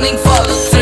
running for the